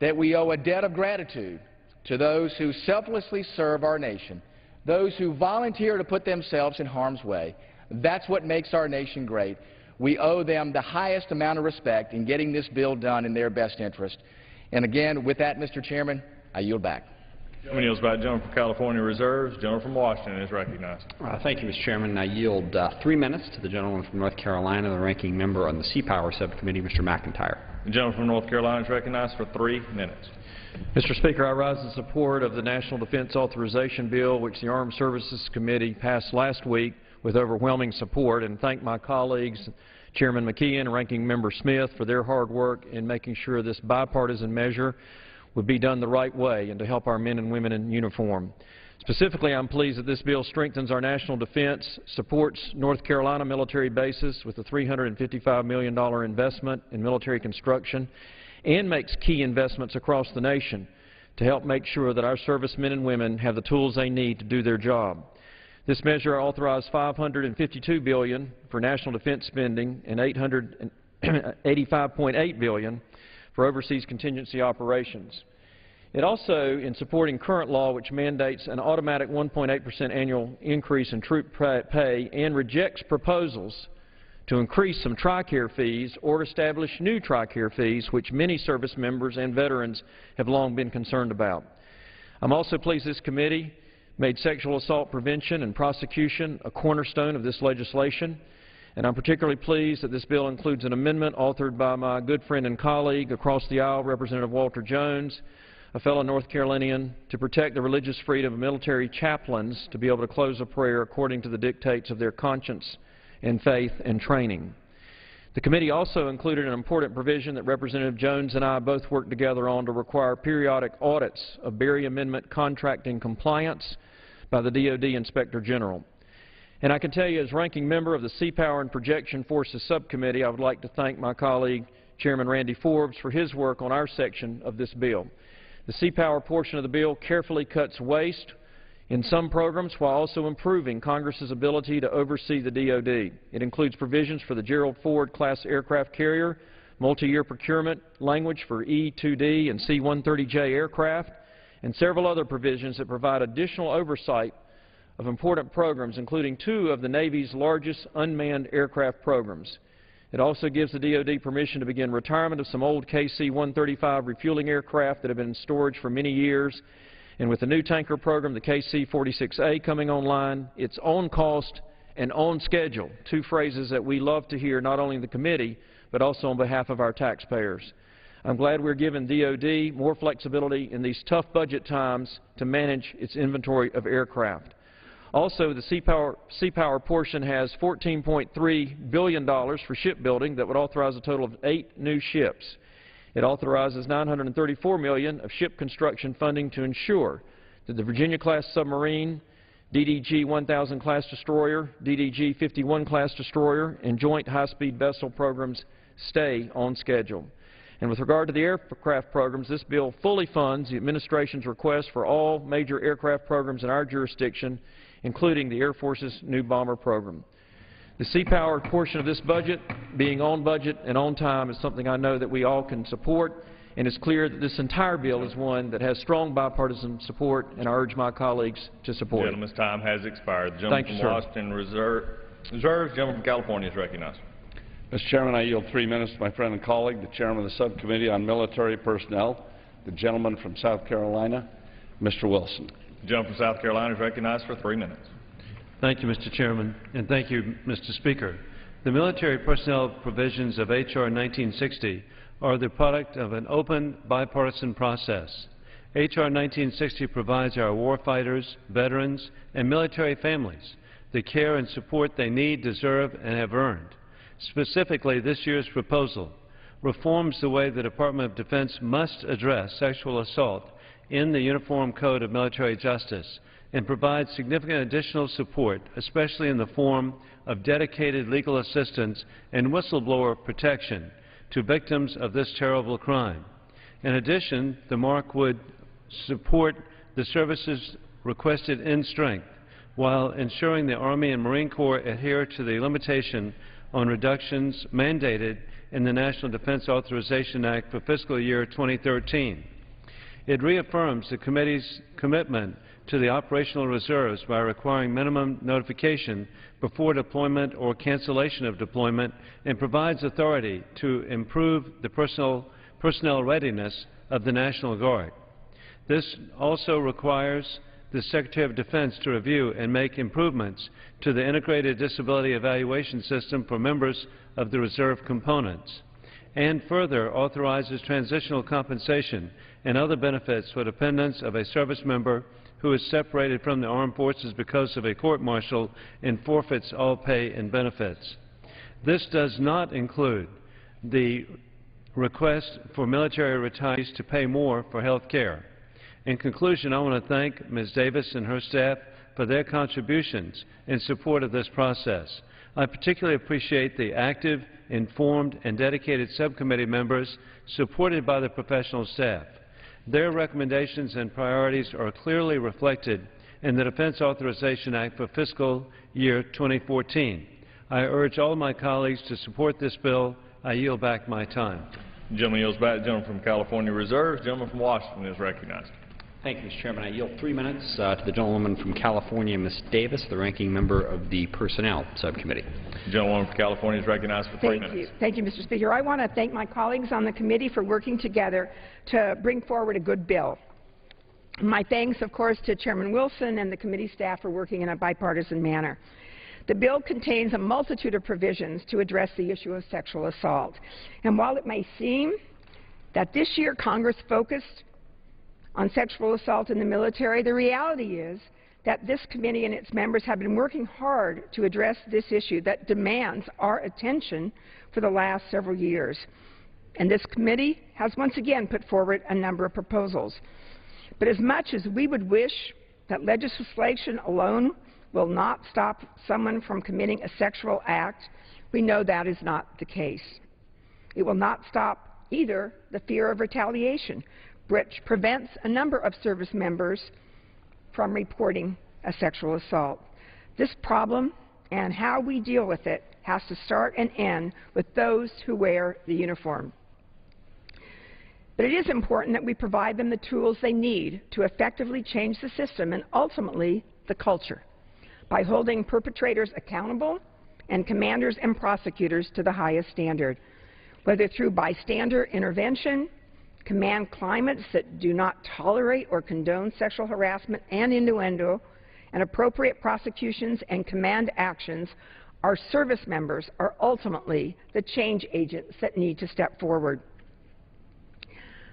Speaker 12: that we owe a debt of gratitude to those who selflessly serve our nation those who volunteer to put themselves in harm's way. That's what makes our nation great. We owe them the highest amount of respect in getting this bill done in their best interest. And again, with that, Mr. Chairman, I yield back.
Speaker 8: Gentleman yields back. Gentleman from California reserves. Gentleman from Washington is recognized.
Speaker 9: Uh, thank you, Mr. Chairman. I yield uh, three minutes to the gentleman from North Carolina, the ranking member on the Sea Power Subcommittee, Mr. McIntyre.
Speaker 8: The gentleman from North Carolina is recognized for three minutes.
Speaker 1: Mr. Speaker, I rise in support of the National Defense Authorization Bill, which the Armed Services Committee passed last week with overwhelming support, and thank my colleagues, Chairman McKeon and Ranking Member Smith, for their hard work in making sure this bipartisan measure would be done the right way and to help our men and women in uniform. Specifically, I'm pleased that this bill strengthens our national defense, supports North Carolina military bases with a $355 million investment in military construction, and makes key investments across the nation to help make sure that our servicemen and women have the tools they need to do their job. This measure authorized 552 billion for national defense spending and $885.8 billion for overseas contingency operations. It also, in supporting current law, which mandates an automatic 1.8 percent annual increase in troop pay and rejects proposals to increase some TRICARE fees or establish new TRICARE fees, which many service members and veterans have long been concerned about. I'm also pleased this committee made sexual assault prevention and prosecution a cornerstone of this legislation, and I'm particularly pleased that this bill includes an amendment authored by my good friend and colleague across the aisle, Representative Walter Jones, a fellow North Carolinian, to protect the religious freedom of military chaplains to be able to close a prayer according to the dictates of their conscience and faith and training. The committee also included an important provision that Representative Jones and I both worked together on to require periodic audits of Berry Amendment contracting compliance by the DoD Inspector General. And I can tell you, as ranking member of the Sea Power and Projection Forces Subcommittee, I would like to thank my colleague, Chairman Randy Forbes, for his work on our section of this bill. The Sea Power portion of the bill carefully cuts waste in some programs while also improving Congress's ability to oversee the DoD. It includes provisions for the Gerald Ford class aircraft carrier, multi-year procurement language for E-2D and C-130J aircraft, and several other provisions that provide additional oversight of important programs, including two of the Navy's largest unmanned aircraft programs. It also gives the DoD permission to begin retirement of some old KC-135 refueling aircraft that have been in storage for many years and with the new tanker program, the KC-46A coming online, it's on cost and on schedule, two phrases that we love to hear not only in the committee, but also on behalf of our taxpayers. I'm glad we're giving DoD more flexibility in these tough budget times to manage its inventory of aircraft. Also, the Sea Power, sea portion has $14.3 billion for shipbuilding that would authorize a total of eight new ships. It authorizes 934 million of ship construction funding to ensure that the Virginia-class submarine, DDG-1000 class destroyer, DDG-51 class destroyer, and joint high-speed vessel programs stay on schedule. And with regard to the aircraft programs, this bill fully funds the administration's request for all major aircraft programs in our jurisdiction, including the Air Force's new bomber program. The Sea Power portion of this budget, being on budget and on time, is something I know that we all can support, and it's clear that this entire bill is one that has strong bipartisan support, and I urge my colleagues to support it.
Speaker 8: the gentleman's time has expired. The gentleman
Speaker 1: Thank you,
Speaker 8: from
Speaker 1: sir.
Speaker 8: Washington Reserve, Reserve, the gentleman from California is recognized.
Speaker 7: Mr. Chairman, I yield three minutes to my friend and colleague, the chairman of the Subcommittee on Military Personnel, the gentleman from South Carolina, Mr. Wilson.
Speaker 8: The gentleman from South Carolina is recognized for three minutes.
Speaker 13: Thank you, Mr. Chairman, and thank you, Mr. Speaker. The military personnel provisions of H.R. 1960 are the product of an open, bipartisan process. H.R. 1960 provides our warfighters, veterans, and military families the care and support they need, deserve, and have earned. Specifically, this year's proposal reforms the way the Department of Defense must address sexual assault in the Uniform Code of Military Justice and provides significant additional support, especially in the form of dedicated legal assistance and whistleblower protection to victims of this terrible crime. In addition, the MARC would support the services requested in strength while ensuring the Army and Marine Corps adhere to the limitation on reductions mandated in the National Defense Authorization Act for fiscal year 2013. It reaffirms the committee's commitment to the operational reserves by requiring minimum notification before deployment or cancellation of deployment and provides authority to improve the personnel, personnel readiness of the National Guard. This also requires the Secretary of Defense to review and make improvements to the integrated disability evaluation system for members of the reserve components, and further authorizes transitional compensation and other benefits for dependents of a service member who is separated from the armed forces because of a court-martial and forfeits all pay and benefits. This does not include the request for military retirees to pay more for health care. In conclusion, I want to thank Ms. Davis and her staff for their contributions in support of this process. I particularly appreciate the active, informed, and dedicated subcommittee members supported by the professional staff. Their recommendations and priorities are clearly reflected in the Defense Authorization Act for fiscal year 2014. I urge all my colleagues to support this bill. I yield back my time.
Speaker 8: The gentleman yields back. The gentleman from California Reserve, the gentleman from Washington is recognized.
Speaker 9: Thank you, Mr. Chairman. I yield three minutes uh, to the gentlewoman from California, Ms. Davis, the ranking member of the Personnel Subcommittee.
Speaker 8: The gentlewoman from California is recognized for three
Speaker 14: Thank
Speaker 8: minutes.
Speaker 14: you. Thank you, Mr. Speaker. I want to thank my colleagues on the committee for working together to bring forward a good bill. My thanks, of course, to Chairman Wilson and the committee staff for working in a bipartisan manner. The bill contains a multitude of provisions to address the issue of sexual assault. And while it may seem that this year Congress focused on sexual assault in the military, the reality is that this committee and its members have been working hard to address this issue that demands our attention for the last several years. And this committee has once again put forward a number of proposals. But as much as we would wish that legislation alone will not stop someone from committing a sexual act, we know that is not the case. It will not stop either the fear of retaliation, which prevents a number of service members from reporting a sexual assault. This problem and how we deal with it has to start and end with those who wear the uniform. But it is important that we provide them the tools they need to effectively change the system and ultimately the culture by holding perpetrators accountable and commanders and prosecutors to the highest standard, whether through bystander intervention, command climates that do not tolerate or condone sexual harassment and innuendo, and appropriate prosecutions and command actions, our service members are ultimately the change agents that need to step forward.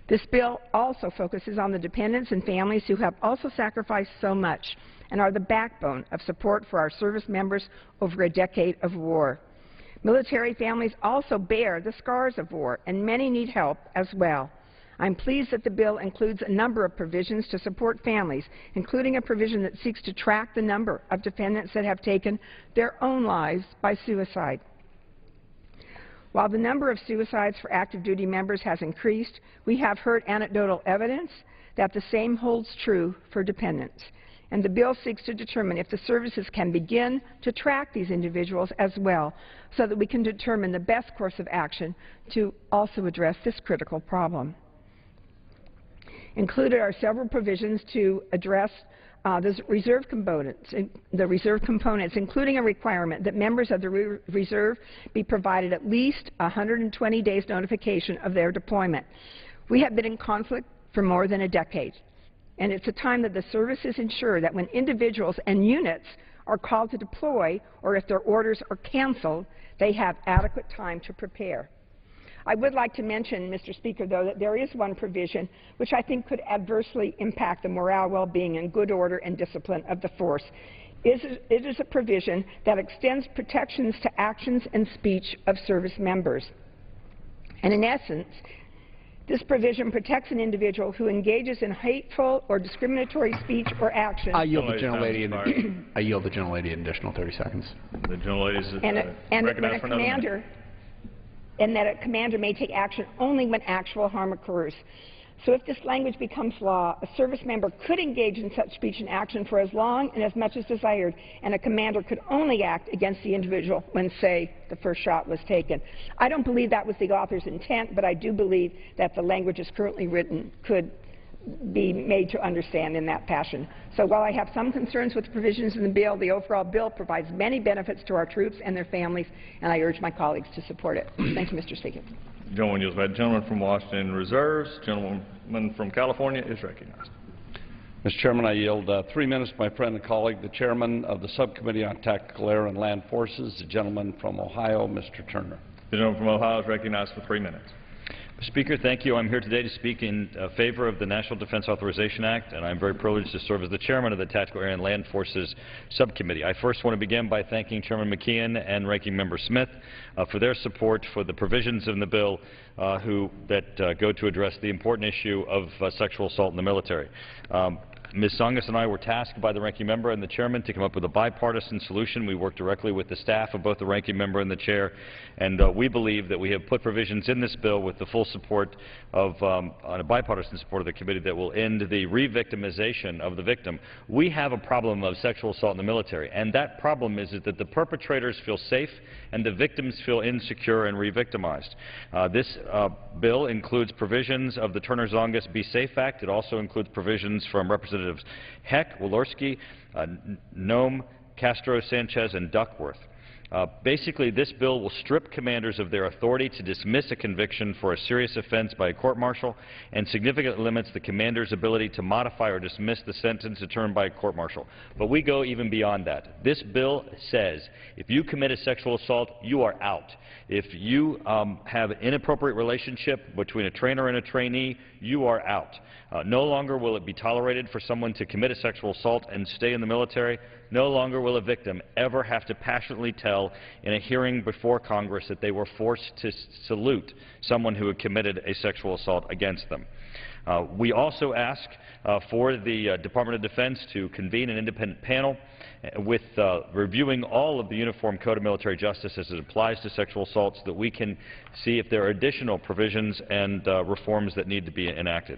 Speaker 14: This bill also focuses on the dependents and families who have also sacrificed so much and are the backbone of support for our service members over a decade of war. Military families also bear the scars of war, and many need help as well. I'm pleased that the bill includes a number of provisions to support families, including a provision that seeks to track the number of defendants that have taken their own lives by suicide. While the number of suicides for active duty members has increased, we have heard anecdotal evidence that the same holds true for dependents. And the bill seeks to determine if the services can begin to track these individuals as well so that we can determine the best course of action to also address this critical problem. Included are several provisions to address uh, the reserve components, the reserve components, including a requirement that members of the re reserve be provided at least 120 days notification of their deployment. We have been in conflict for more than a decade, and it's a time that the services ensure that when individuals and units are called to deploy or if their orders are canceled, they have adequate time to prepare. I would like to mention, Mr. Speaker, though, that there is one provision which I think could adversely impact the morale, well-being, and good order and discipline of the force. It is a provision that extends protections to actions and speech of service members. And in essence, this provision protects an individual who engages in hateful or discriminatory speech or action.
Speaker 12: I yield the gentlelady. I yield the gentlelady an additional 30 seconds.
Speaker 8: The gentlelady is uh,
Speaker 14: and a, and
Speaker 8: recognized
Speaker 14: a
Speaker 8: for another minute.
Speaker 14: commander and that a commander may take action only when actual harm occurs. So if this language becomes law, a service member could engage in such speech and action for as long and as much as desired, and a commander could only act against the individual when, say, the first shot was taken. I don't believe that was the author's intent, but I do believe that the language as currently written could be made to understand in that fashion. So while I have some concerns with the provisions in the bill, the overall bill provides many benefits to our troops and their families, and I urge my colleagues to support it. Thank you, Mr. Speaker.
Speaker 8: Gentleman yields back. Gentleman from Washington reserves. Gentleman from California is recognized.
Speaker 7: Mr. Chairman, I yield uh, three minutes to my friend and colleague, the chairman of the Subcommittee on Tactical Air and Land Forces, the gentleman from Ohio, Mr. Turner.
Speaker 8: The gentleman from Ohio is recognized for three minutes.
Speaker 15: Speaker, thank you. I'm here today to speak in uh, favor of the National Defense Authorization Act, and I'm very privileged to serve as the chairman of the Tactical Air and Land Forces Subcommittee. I first want to begin by thanking Chairman McKeon and Ranking Member Smith uh, for their support for the provisions in the bill uh, who, that uh, go to address the important issue of uh, sexual assault in the military. Um, Ms. Tsongas and I were tasked by the ranking member and the chairman to come up with a bipartisan solution. We worked directly with the staff of both the ranking member and the chair, and uh, we believe that we have put provisions in this bill with the full support of, um, on a bipartisan support of the committee that will end the re-victimization of the victim. We have a problem of sexual assault in the military, and that problem is, that the perpetrators feel safe and the victims feel insecure and re-victimized. Uh, this uh, bill includes provisions of the Turner-Tsongas Be Safe Act. It also includes provisions from Representative Representatives Heck, Walorski, uh, Noem, Castro, Sanchez, and Duckworth. Uh, basically, this bill will strip commanders of their authority to dismiss a conviction for a serious offense by a court-martial and significantly limits the commander's ability to modify or dismiss the sentence determined by a court-martial. But we go even beyond that. This bill says if you commit a sexual assault, you are out. If you um, have an inappropriate relationship between a trainer and a trainee, you are out. Uh, no longer will it be tolerated for someone to commit a sexual assault and stay in the military. No longer will a victim ever have to passionately tell in a hearing before Congress that they were forced to salute someone who had committed a sexual assault against them. Uh, we also ask uh, for the uh, Department of Defense to convene an independent panel uh, with uh, reviewing all of the Uniform Code of Military Justice as it applies to sexual assault so that we can see if there are additional provisions and uh, reforms that need to be enacted.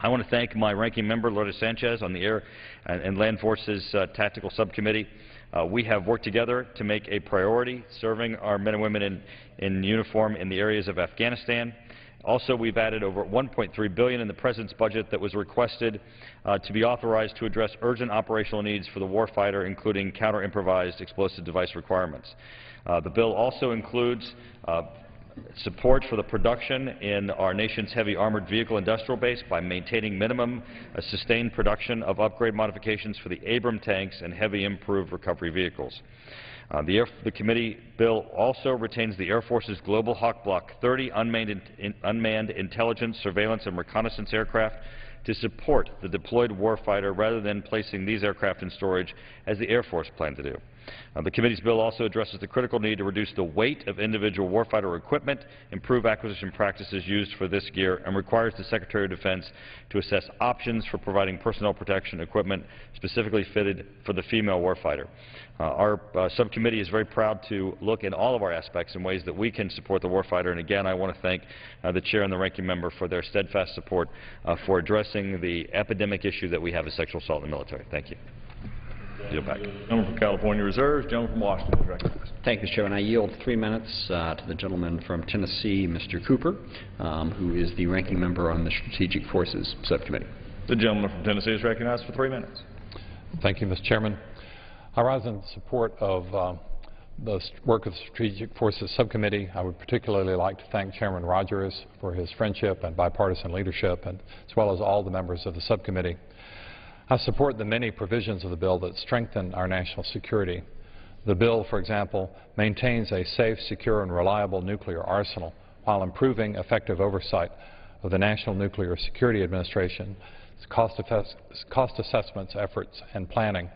Speaker 15: I want to thank my ranking member, Loretta Sanchez, on the Air and, and Land Forces uh, Tactical Subcommittee. Uh, we have worked together to make a priority serving our men and women in, in uniform in the areas of Afghanistan. Also, we've added over 1.3 billion in the President's budget that was requested uh, to be authorized to address urgent operational needs for the warfighter, including counter-improvised explosive device requirements. Uh, the bill also includes uh, support for the production in our nation's heavy armored vehicle industrial base by maintaining minimum uh, sustained production of upgrade modifications for the Abram tanks and heavy improved recovery vehicles. Uh, the, Air, the, committee bill also retains the Air Force's Global Hawk Block 30 unmanned, in, in, unmanned intelligence, surveillance, and reconnaissance aircraft to support the deployed warfighter rather than placing these aircraft in storage as the Air Force planned to do. Uh, the committee's bill also addresses the critical need to reduce the weight of individual warfighter equipment, improve acquisition practices used for this gear, and requires the Secretary of Defense to assess options for providing personnel protection equipment specifically fitted for the female warfighter. Uh, our uh, subcommittee is very proud to look in all of our aspects in ways that we can support the warfighter. And again, I want to thank uh, the chair and the ranking member for their steadfast support uh, for addressing the epidemic issue that we have of sexual assault in the military. Thank you.
Speaker 8: Yield back. Gentleman from California Reserves, gentleman from Washington is recognized.
Speaker 9: Thank you, Mr. Chairman. I yield three minutes uh, to the gentleman from Tennessee, Mr. Cooper, um, who is the ranking member on the Strategic Forces Subcommittee.
Speaker 8: The gentleman from Tennessee is recognized for three minutes.
Speaker 16: Thank you, Mr. Chairman. I rise in support of uh, the work of the Strategic Forces Subcommittee. I would particularly like to thank Chairman Rogers for his friendship and bipartisan leadership, and, as well as all the members of the subcommittee. I support the many provisions of the bill that strengthen our national security. The bill, for example, maintains a safe, secure, and reliable nuclear arsenal while improving effective oversight of the National Nuclear Security Administration, cost, cost assessments efforts, and planning.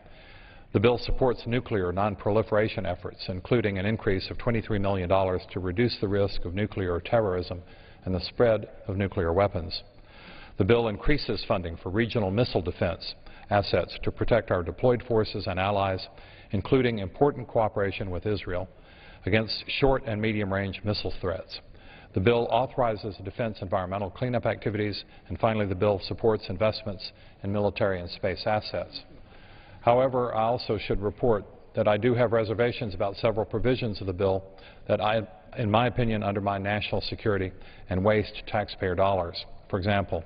Speaker 16: The bill supports nuclear nonproliferation efforts, including an increase of $23 million to reduce the risk of nuclear terrorism and the spread of nuclear weapons. The bill increases funding for regional missile defense assets to protect our deployed forces and allies, including important cooperation with Israel against short and medium-range missile threats. The bill authorizes defense environmental cleanup activities, and finally the bill supports investments in military and space assets. However, I also should report that I do have reservations about several provisions of the bill that, I, in my opinion, undermine national security and waste taxpayer dollars. For example,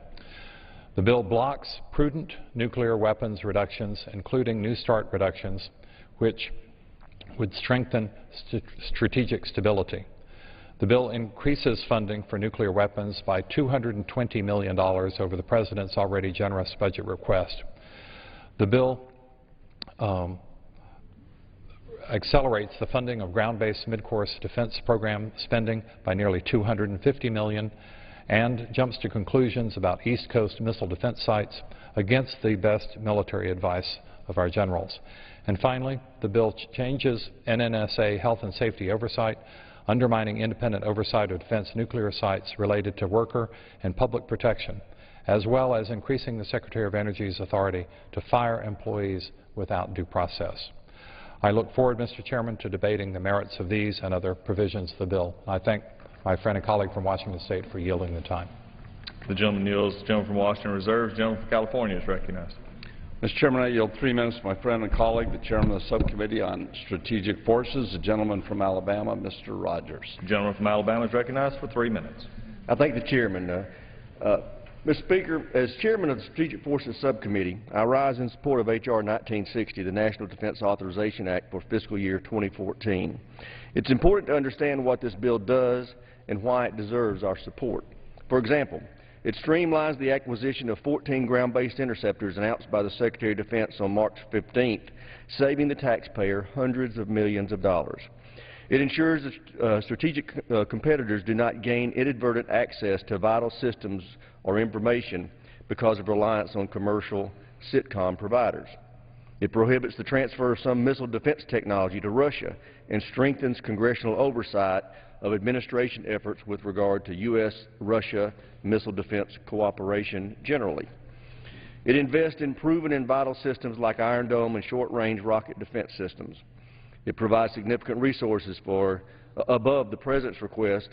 Speaker 16: the bill blocks prudent nuclear weapons reductions, including New START reductions, which would strengthen st strategic stability. The bill increases funding for nuclear weapons by $220 million over the President's already generous budget request. The bill um, accelerates the funding of ground-based mid-course defense program spending by nearly $250 million and jumps to conclusions about East Coast missile defense sites against the best military advice of our generals. And finally, the bill ch changes NNSA health and safety oversight, undermining independent oversight of defense nuclear sites related to worker and public protection, as well as increasing the Secretary of Energy's authority to fire employees without due process. I look forward, Mr. Chairman, to debating the merits of these and other provisions of the bill. I thank my friend and colleague from Washington State for yielding the time.
Speaker 8: The gentleman yields. The gentleman from Washington Reserves. The gentleman from California is recognized.
Speaker 7: Mr. Chairman, I yield three minutes to my friend and colleague, the chairman of the subcommittee on strategic forces, the gentleman from Alabama, Mr. Rogers.
Speaker 8: The gentleman from Alabama is recognized for three minutes.
Speaker 17: I thank the chairman. Uh, uh, Mr. Speaker, as chairman of the Strategic Forces Subcommittee, I rise in support of H.R. 1960, the National Defense Authorization Act for fiscal year 2014. It's important to understand what this bill does and why it deserves our support. For example, it streamlines the acquisition of 14 ground-based interceptors announced by the Secretary of Defense on March 15th, saving the taxpayer hundreds of millions of dollars. It ensures that uh, strategic uh, competitors do not gain inadvertent access to vital systems or information because of reliance on commercial SATCOM providers. It prohibits the transfer of some missile defense technology to Russia and strengthens congressional oversight of administration efforts with regard to U.S.-Russia missile defense cooperation generally. It invests in proven and vital systems like Iron Dome and short-range rocket defense systems. It provides significant resources for uh, above the President's request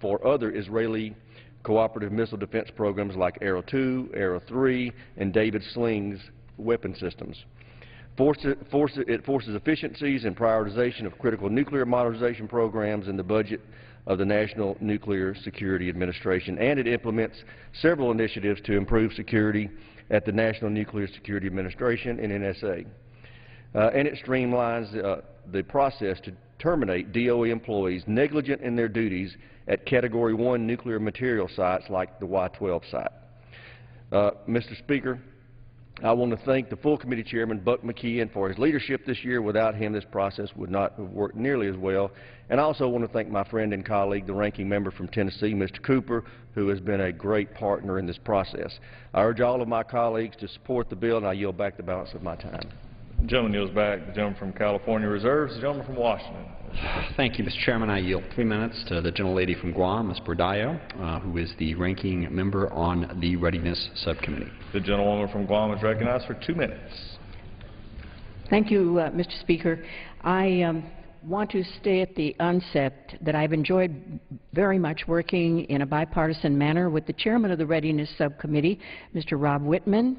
Speaker 17: for other Israeli cooperative missile defense programs like Arrow 2, Arrow 3, and David's Sling weapon systems. Force, force, it forces efficiencies and prioritization of critical nuclear modernization programs in the budget of the National Nuclear Security Administration, and it implements several initiatives to improve security at the National Nuclear Security Administration and NSA. Uh, and it streamlines uh, the process to terminate DOE employees negligent in their duties at Category 1 nuclear material sites like the Y-12 site. Uh, Mr. Speaker, I want to thank the full committee chairman, Buck McKeon, for his leadership this year. Without him, this process would not have worked nearly as well. And I also want to thank my friend and colleague, the ranking member from Tennessee, Mr. Cooper, who has been a great partner in this process. I urge all of my colleagues to support the bill, and I yield back the balance of my time.
Speaker 8: The gentleman yields back. The gentleman from California reserves. The gentleman from Washington.
Speaker 9: Thank you, Mr. Chairman. I yield three minutes to the gentlelady from Guam, Ms. Bordallo, uh, who is the ranking member on the Readiness Subcommittee.
Speaker 8: The gentlewoman from Guam is recognized for two minutes.
Speaker 18: Thank you, uh, Mr. Speaker. I um, want to stay at the onset that I've enjoyed very much working in a bipartisan manner with the chairman of the Readiness Subcommittee, Mr. Rob Wittman,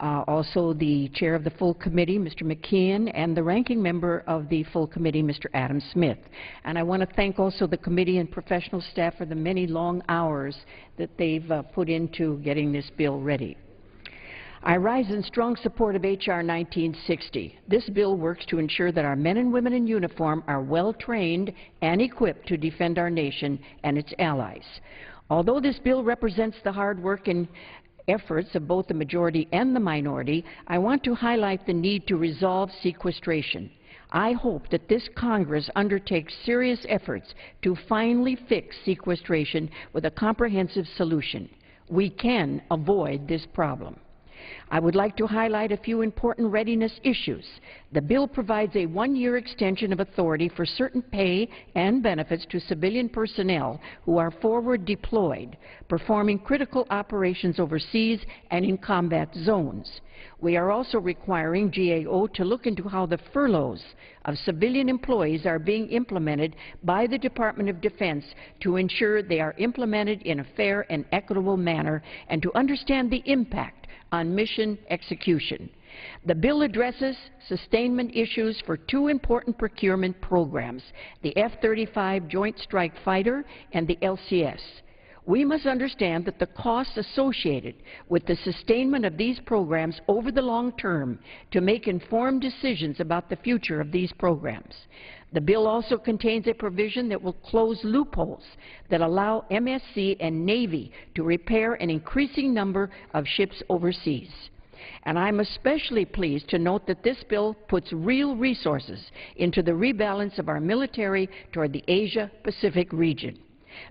Speaker 18: uh, also the chair of the full committee, Mr. McKeon, and the ranking member of the full committee, Mr. Adam Smith. And I want to thank also the committee and professional staff for the many long hours that they've uh, put into getting this bill ready. I rise in strong support of H.R. 1960. This bill works to ensure that our men and women in uniform are well trained and equipped to defend our nation and its allies. Although this bill represents the hard work and efforts of both the majority and the minority, I want to highlight the need to resolve sequestration. I hope that this Congress undertakes serious efforts to finally fix sequestration with a comprehensive solution. We can avoid this problem. I would like to highlight a few important readiness issues. The bill provides a one-year extension of authority for certain pay and benefits to civilian personnel who are forward deployed, performing critical operations overseas and in combat zones. We are also requiring GAO to look into how the furloughs of civilian employees are being implemented by the Department of Defense to ensure they are implemented in a fair and equitable manner and to understand the impact on mission execution. The bill addresses sustainment issues for two important procurement programs, the F-35 Joint Strike Fighter and the LCS. We must understand that the costs associated with the sustainment of these programs over the long term to make informed decisions about the future of these programs. The bill also contains a provision that will close loopholes that allow MSC and Navy to repair an increasing number of ships overseas. And I'm especially pleased to note that this bill puts real resources into the rebalance of our military toward the Asia-Pacific region.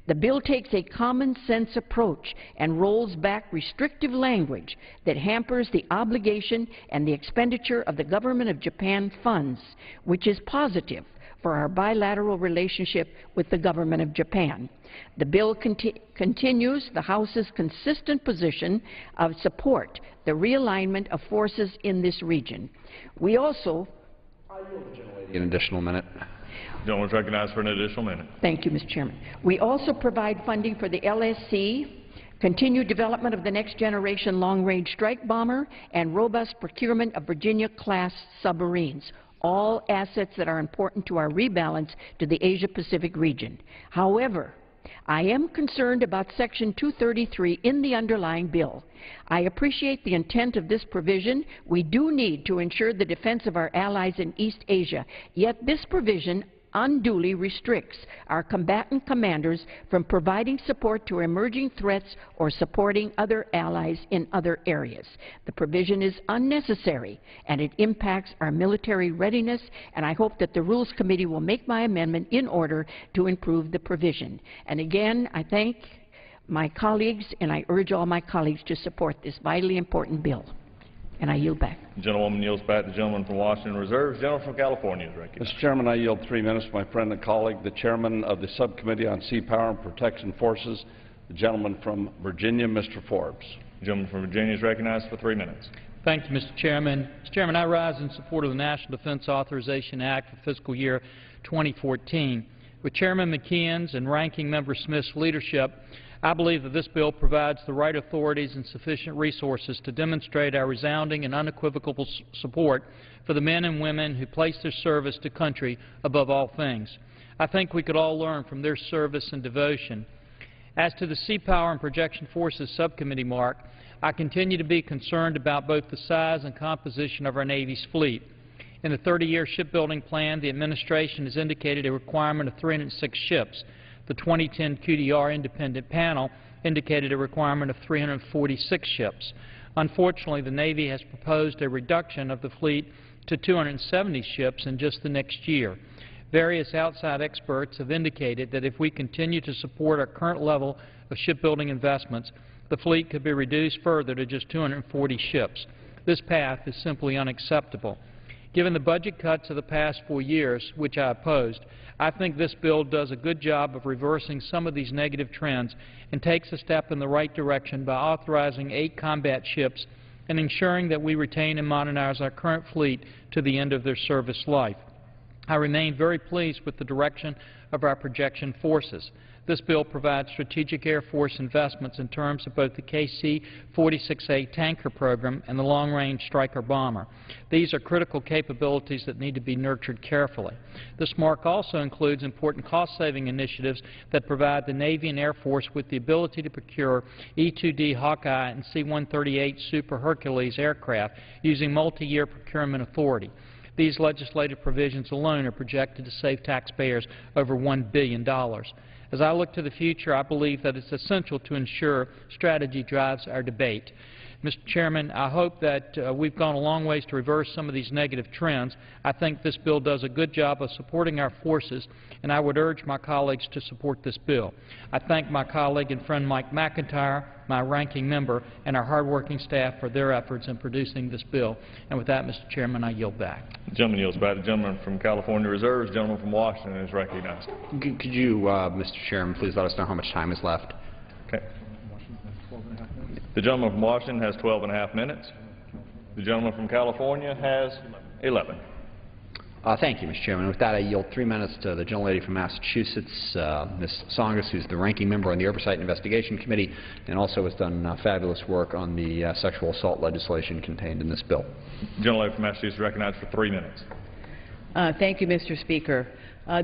Speaker 18: The bill takes a common sense approach and rolls back restrictive language that hampers the obligation and the expenditure of the government of Japan funds, which is positive for our bilateral relationship with the government of Japan. The bill conti continues the House's consistent position of support the realignment of forces in this region. We also
Speaker 9: an additional minute.
Speaker 8: Gentleman is recognized for an additional minute.
Speaker 18: Thank you, Mr. Chairman. We also provide funding for the LSC, continued development of the next generation long-range strike bomber, and robust procurement of Virginia-class submarines all assets that are important to our rebalance to the Asia-Pacific region. However, I am concerned about Section 233 in the underlying bill. I appreciate the intent of this provision. We do need to ensure the defense of our allies in East Asia. Yet this provision unduly restricts our combatant commanders from providing support to emerging threats or supporting other allies in other areas. The provision is unnecessary and it impacts our military readiness and I hope that the Rules Committee will make my amendment in order to improve the provision. And again, I thank my colleagues and I urge all my colleagues to support this vitally important bill. And I yield back.
Speaker 8: The gentlewoman yields back. The gentleman from Washington reserves. Gentleman from California is recognized.
Speaker 7: Mr. Chairman, I yield three minutes to my friend and colleague, the chairman of the Subcommittee on Sea Power and Protection Forces, the gentleman from Virginia, Mr. Forbes.
Speaker 8: The gentleman from Virginia is recognized for three minutes.
Speaker 10: Thank you, Mr. Chairman. Mr. Chairman, I rise in support of the National Defense Authorization Act for fiscal year 2014. With Chairman McKeon's and Ranking Member Smith's leadership, I believe that this bill provides the right authorities and sufficient resources to demonstrate our resounding and unequivocal support for the men and women who place their service to country above all things. I think we could all learn from their service and devotion. As to the Sea Power and Projection Forces Subcommittee, Mark, I continue to be concerned about both the size and composition of our Navy's fleet. In the 30-year shipbuilding plan, the administration has indicated a requirement of 306 ships. The 2010 QDR independent panel indicated a requirement of 346 ships. Unfortunately, the Navy has proposed a reduction of the fleet to 270 ships in just the next year. Various outside experts have indicated that if we continue to support our current level of shipbuilding investments, the fleet could be reduced further to just 240 ships. This path is simply unacceptable. Given the budget cuts of the past four years, which I opposed, I think this bill does a good job of reversing some of these negative trends and takes a step in the right direction by authorizing eight combat ships and ensuring that we retain and modernize our current fleet to the end of their service life. I remain very pleased with the direction of our projection forces. This bill provides strategic Air Force investments in terms of both the KC-46A tanker program and the long-range Striker bomber. These are critical capabilities that need to be nurtured carefully. This mark also includes important cost-saving initiatives that provide the Navy and Air Force with the ability to procure E-2D Hawkeye and C-130J Super Hercules aircraft using multi-year procurement authority. These legislative provisions alone are projected to save taxpayers over $1 billion. As I look to the future, I believe that it's essential to ensure strategy drives our debate. Mr. Chairman, I hope that uh, we've gone a long ways to reverse some of these negative trends. I think this bill does a good job of supporting our forces, and I would urge my colleagues to support this bill. I thank my colleague and friend Mike McIntyre, my ranking member, and our hardworking staff for their efforts in producing this bill. And with that, Mr. Chairman, I yield back.
Speaker 8: The gentleman yields back. The gentleman from California reserves. The gentleman from Washington is recognized.
Speaker 9: Could could you, uh, Mr. Chairman, please let us know how much time is left?
Speaker 8: Okay. The gentleman from Washington has 12 and a half minutes. The gentleman from California has 11.
Speaker 9: Uh, thank you, Mr. Chairman. With that, I yield three minutes to the gentlelady from Massachusetts, uh, Ms. Tsongas, who's the ranking member on the Oversight and Investigation Committee and also has done uh, fabulous work on the uh, sexual assault legislation contained in this bill.
Speaker 8: The gentlelady from Massachusetts recognized for three minutes.
Speaker 19: Uh, thank you, Mr. Speaker. Uh,